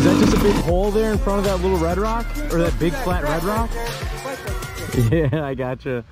Is that just a big hole there in front of that little red rock? Or that big flat red rock? Yeah, I gotcha.